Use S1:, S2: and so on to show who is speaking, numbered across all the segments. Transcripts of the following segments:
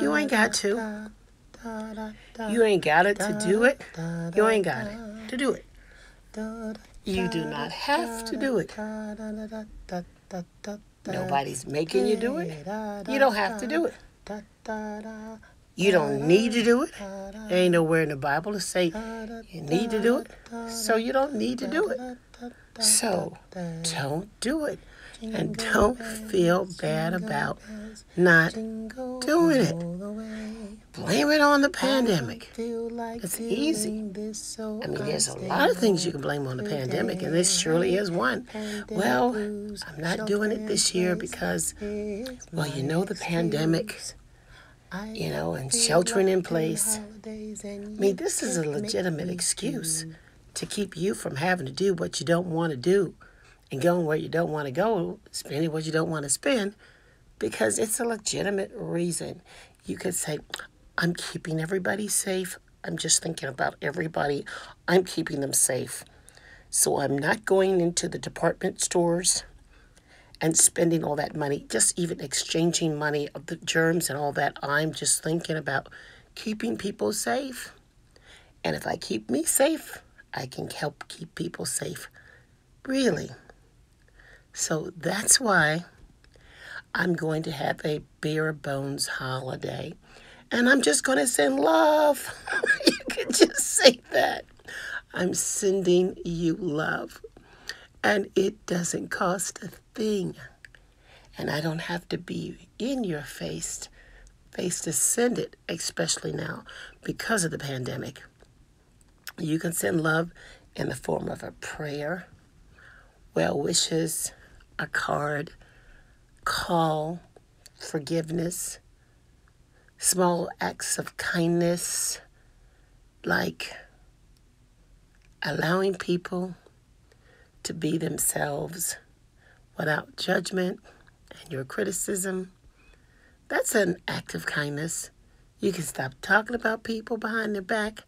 S1: You ain't got to. You ain't got it to do it. You ain't got it to do it. You do not have to do it. Nobody's making you do it. You don't have to do it. You don't need to do it. There ain't nowhere in the Bible to say you need to do it. So you don't need to do it. So don't do it. And don't feel bad about not doing it. Blame it on the pandemic. It's easy. I mean, there's a lot of things you can blame on the pandemic, and this surely is one. Well, I'm not doing it this year because, well, you know, the pandemic, you know, and sheltering in place. I mean, this is a legitimate excuse to keep you from having to do what you don't want to do and going where you don't want to go, spending what you don't want to spend, because it's a legitimate reason. You could say, I'm keeping everybody safe. I'm just thinking about everybody. I'm keeping them safe. So I'm not going into the department stores and spending all that money, just even exchanging money of the germs and all that. I'm just thinking about keeping people safe. And if I keep me safe, I can help keep people safe. Really. So that's why I'm going to have a bare bones holiday. And I'm just going to send love. you can just say that. I'm sending you love. And it doesn't cost a thing. And I don't have to be in your face, face to send it, especially now because of the pandemic. You can send love in the form of a prayer, well wishes, a card, call, forgiveness, small acts of kindness, like allowing people to be themselves without judgment and your criticism. That's an act of kindness. You can stop talking about people behind their back.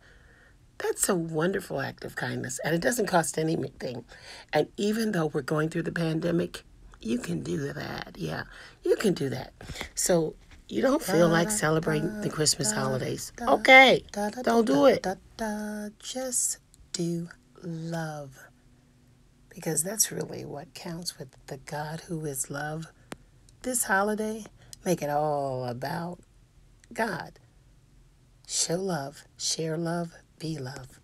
S1: That's a wonderful act of kindness, and it doesn't cost anything. And even though we're going through the pandemic, you can do that. Yeah, you can do that. So you don't feel like celebrating the Christmas holidays. Okay, don't do it. Just do love. Because that's really what counts with the God who is love. This holiday, make it all about God. Show love, share love, be love.